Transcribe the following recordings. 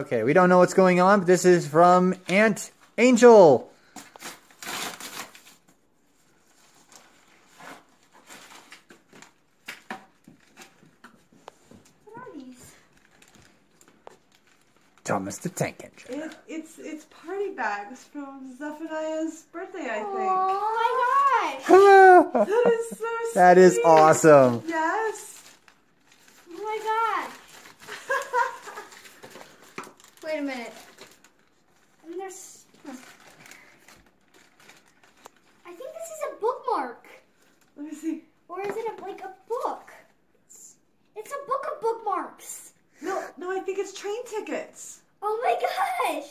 Okay, we don't know what's going on, but this is from Aunt Angel. What are these? Thomas the Tank Engine. It, it's it's party bags from Zephaniah's birthday, I think. Oh my gosh! Hello. That is so sweet. That is awesome. Yes. Oh my gosh! Wait a minute. And there's. I think this is a bookmark. Let me see. Or is it a, like a book? It's, it's a book of bookmarks. No, no, I think it's train tickets. Oh my gosh!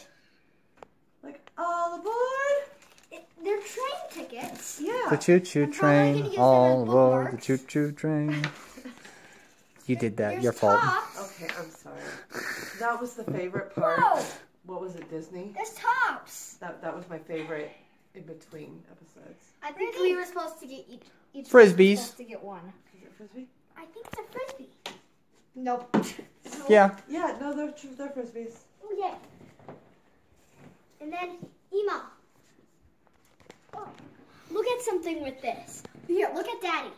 Like all aboard. It, they're train tickets. Yeah. The choo choo I'm probably gonna train, all as aboard the choo choo train. You did that, There's your fault. tops. Okay, I'm sorry. That was the favorite part. Whoa! What was it, Disney? There's tops. That that was my favorite in between episodes. I think we were supposed to get each. each Frisbees. supposed to get one. Is it frisbee? I think it's a frisbee. Nope. No. Yeah. Yeah, no, they're tr- they're frisbees. Oh yeah. And then email. Oh, look at something with this. Here, look at Daddy.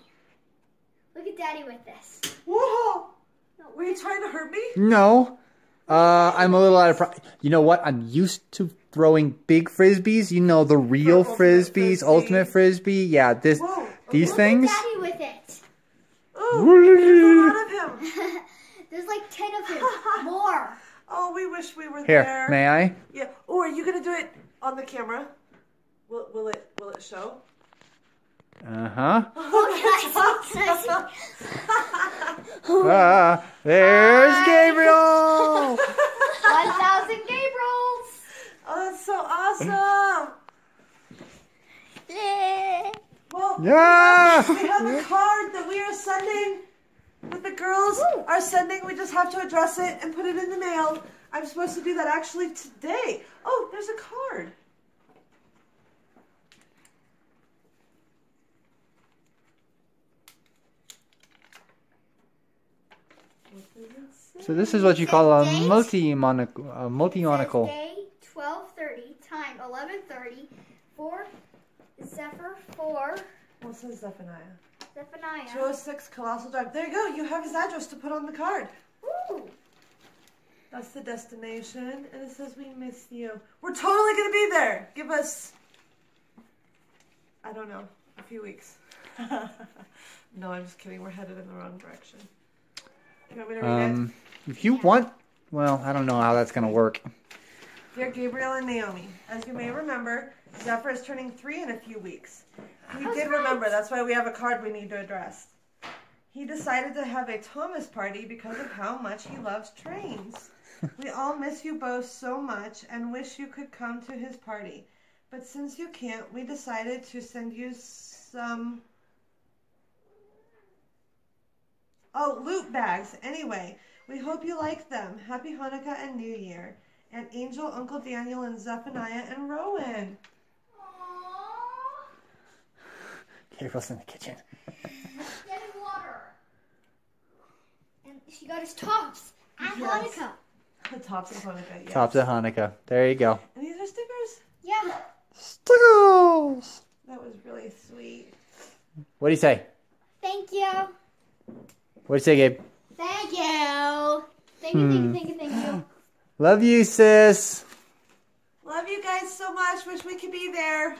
Look at Daddy with this. Whoa! No, Were you trying to hurt me? No. Uh, I'm a little out of pro- You know what? I'm used to throwing big frisbees. You know the real ultimate frisbees, frisbee. ultimate frisbee. Yeah, this Whoa! these things. Daddy with it. Oh, there's a lot of him. There's like ten of him. More. Oh, we wish we were Here, there. may I? Yeah. Or are you gonna do it on the camera? Will will it will it show? Uh huh. Oh, can I see? Can I see? Ah, there's Gabriel. One thousand Gabriels. Oh, that's so awesome. Yeah. Well, Yeah. we have a card that we are sending. That the girls are sending. We just have to address it and put it in the mail. I'm supposed to do that actually today. Oh, there's a card. What does it say? So this is what you call a uh, multi-monocle. A For Zephyr. For What says Zephaniah? Zephaniah. 206 Colossal Drive. There you go. You have his address to put on the card. Ooh. That's the destination. And it says, We miss you. We're totally going to be there. Give us, I don't know, a few weeks. no, I'm just kidding. We're headed in the wrong direction. You want me to read it? Um, if you want, well, I don't know how that's gonna work. Dear Gabriel and Naomi, as you may remember, Zephyr is turning three in a few weeks. We That's did remember, that's why we have a card we need to address. He decided to have a Thomas party because of how much he loves trains. we all miss you both so much and wish you could come to his party. But since you can't, we decided to send you some. Oh, loot bags. Anyway, we hope you like them. Happy Hanukkah and New Year. And Angel, Uncle Daniel, and Zephaniah and Rowan. Aww. Gabriel's in the kitchen. Getting water. And she got his tops. And Yes. Hanukkah. The tops of Hanukkah, yes. Tops of Hanukkah. There you go. And these are stickers. Yeah. Stickers. That was really sweet. What do you say? Thank you. What do you say, Gabe? Thank you. Thank you, thank you, hmm. thank you, thank you. Love you, sis. Love you guys so much. Wish we could be there.